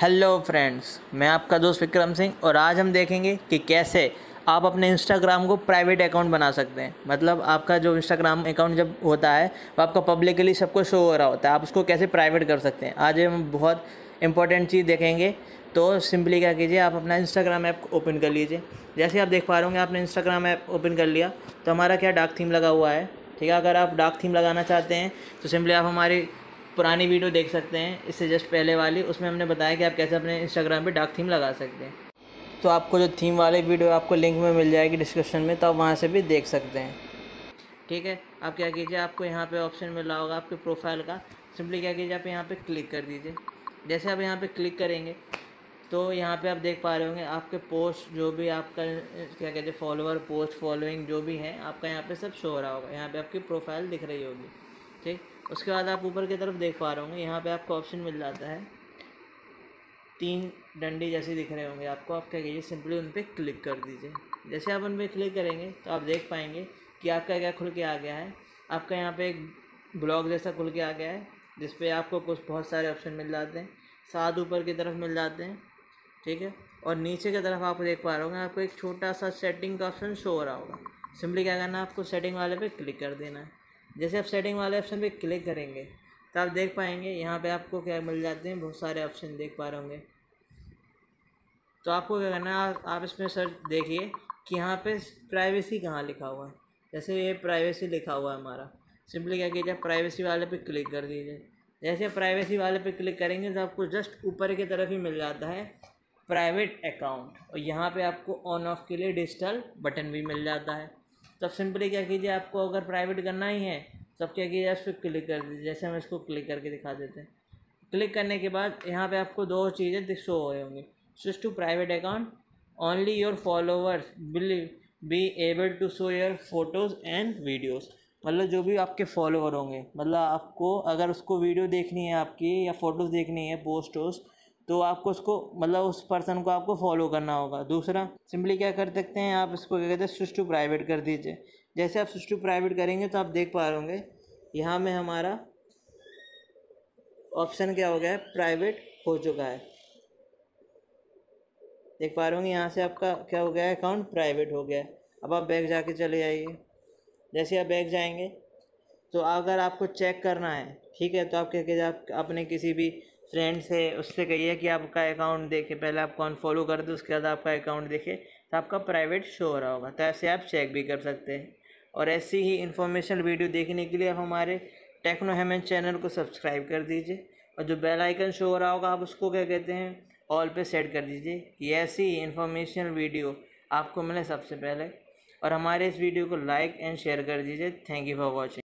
Hello friends मैं आपका दोस्त विक्रम सिंह और आज हम देखेंगे कि कैसे आप अपने इंस्टाग्राम को प्राइवेट अकाउंट बना सकते हैं। मतलब आपका जो इंस्टाग्राम अकाउंट जब होता है, वो आपका पब्लिकली सबको शो हो रहा होता है। आप उसको कैसे प्राइवेट कर सकते हैं? आज हम बहुत इंपॉर्टेंट चीज़ देखेंगे। तो सिंपली क्या कीजिए, आप अपना इंस्टाग्राम ऐप ओपन कर लीजिए। जैसे आप देख पा रहे होंगे, आपने इंस्टाग्राम ऐप ओपन कर लिया। तो हमारा क्या डार्क थीम लगा हुआ है? ठीक है, अगर आप डार्क थीम लगाना चाहते हैं तो सिंपली आप हमारी पुरानी वीडियो देख सकते हैं, इससे जस्ट पहले वाली, उसमें हमने बताया कि आप कैसे अपने इंस्टाग्राम पे डार्क थीम लगा सकते हैं। तो आपको जो थीम वाली वीडियो आपको लिंक में मिल जाएगी डिस्क्रिप्शन में तो आप वहाँ से भी देख सकते हैं। ठीक है, आप क्या कीजिए, आपको यहाँ पे ऑप्शन मिल होगा आपके प्रोफ़ाइल का सिंपली क्या कीजिए, आप यहाँ पे क्लिक कर दीजिए। जैसे आप यहाँ पे क्लिक करेंगे तो यहाँ पे आप देख पा रहे होंगे, आपके पोस्ट जो भी आपका, क्या कहते हैं फॉलोअर पोस्ट फॉलोइंग जो भी है, आपका यहाँ पे सब शो हो रहा होगा, यहाँ पे आपकी प्रोफ़ाइल दिख रही होगी। ठीक? उसके बाद आप ऊपर की तरफ़ देख पा रहे होंगे, यहाँ पे आपको ऑप्शन मिल जाता है। तीन डंडी जैसे दिख रहे होंगे आपको, आप क्या कीजिए सिंपली उन पर क्लिक कर दीजिए। जैसे आप उन पर क्लिक करेंगे तो आप देख पाएँगे कि आपका क्या खुल के आ गया है। आपका यहाँ पे एक ब्लॉग जैसा खुल के आ गया है जिस पे आपको कुछ बहुत सारे ऑप्शन मिल जाते हैं। सात ऊपर की तरफ़ मिल जाते हैं, ठीक है? और नीचे की तरफ़ आप देख पा रहे होंगे, आपको एक छोटा सा सेटिंग का ऑप्शन शो हो रहा होगा। सिंपली क्या करना है, आपको सेटिंग वाले पे क्लिक कर देना है। जैसे आप सेटिंग वाले ऑप्शन पे क्लिक करेंगे तो आप देख पाएँगे, यहाँ पे आपको क्या मिल जाते हैं, बहुत सारे ऑप्शन देख पा रहे होंगे। तो आपको क्या करना है, आप इसमें सर देखिए कि यहाँ पे प्राइवेसी कहाँ लिखा हुआ है। जैसे ये प्राइवेसी लिखा हुआ है हमारा। सिंपली क्या कीजिए प्राइवेसी वाले पे क्लिक कर दीजिए। जैसे प्राइवेसी वाले पे क्लिक करेंगे तो आपको जस्ट ऊपर की तरफ़ ही मिल जाता है प्राइवेट अकाउंट और यहाँ पे आपको ऑन ऑफ़ के लिए डिजिटल बटन भी मिल जाता है। तब सिंपली क्या कीजिए, आपको अगर प्राइवेट करना ही है, तब क्या कीजिए इस पर क्लिक कर दीजिए, जैसे हम इसको क्लिक करके दिखा देते हैं। क्लिक करने के बाद यहाँ पे आपको दो चीज़ें शो हो रही होंगी। Switch to private account only your followers will be able to show your photos and videos मतलब जो भी आपके फॉलोअर होंगे मतलब आपको अगर उसको वीडियो देखनी है आपकी या फ़ोटोज़ देखनी है पोस्ट वोस्ट तो आपको उसको मतलब उस पर्सन को आपको फॉलो करना होगा। दूसरा सिंपली क्या कर सकते हैं, आप इसको क्या कहते हैं स्विच टू प्राइवेट कर दीजिए। जैसे आप स्विच टू प्राइवेट करेंगे तो आप देख पा रहे होंगे, यहाँ में हमारा ऑप्शन क्या हो गया है प्राइवेट हो चुका है। देख पा रहे होंगे, यहाँ से आपका क्या हो गया है अकाउंट प्राइवेट हो गया है। अब आप बैग जाके चले जाइए जैसे आप बैग जाएँगे तो अगर आपको चेक करना है, ठीक है तो आप क्या कीजिए, आप अपने किसी भी फ्रेंड से उससे कहिए कि आपका अकाउंट देखे, पहले आप कौन फॉलो कर दो, उसके बाद आपका अकाउंट देखे तो आपका प्राइवेट शो हो रहा होगा तो ऐसे आप चेक भी कर सकते हैं। और ऐसी ही इन्फॉर्मेशन वीडियो देखने के लिए आप हमारे टेक्नो हेमन चैनल को सब्सक्राइब कर दीजिए, और जो बेल आइकन शो हो रहा होगा, आप उसको क्या कहते हैं ऑल पे सेट कर दीजिए, कि ऐसी ही इन्फॉर्मेशन वीडियो आपको मिले सबसे पहले। और हमारे इस वीडियो को लाइक एंड शेयर कर दीजिए। Thank you for watching